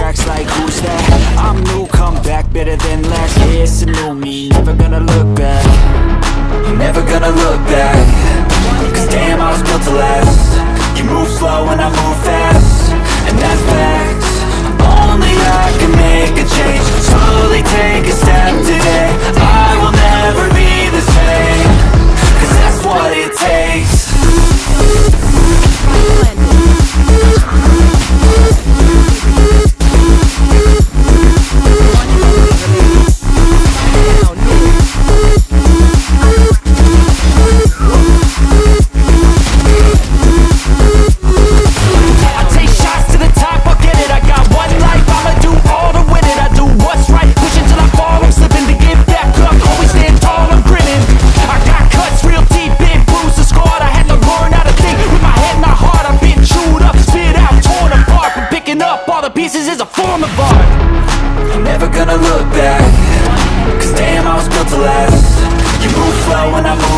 tracks, like who's that? I'm new, come back, better than last Yeah, it's a new me, never gonna look back. Never gonna look back. Cause damn, I was built to last. You move slow and I move fast never gonna look back. Cause damn, I was built to last. You move slow and I move